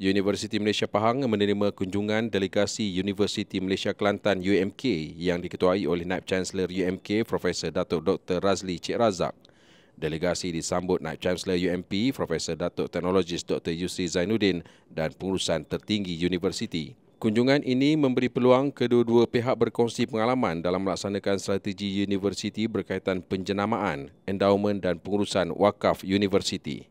Universiti Malaysia Pahang menerima kunjungan delegasi Universiti Malaysia Kelantan UMK yang diketuai oleh Naib Chancellor UMK Profesor Datuk Dr. Razli Cik Razak. Delegasi disambut Naib Chancellor UMP Profesor Datuk Teknologis Dr. Yusri Zainuddin dan pengurusan tertinggi universiti. Kunjungan ini memberi peluang kedua-dua pihak berkongsi pengalaman dalam melaksanakan strategi universiti berkaitan penjenamaan, endowment dan pengurusan wakaf universiti.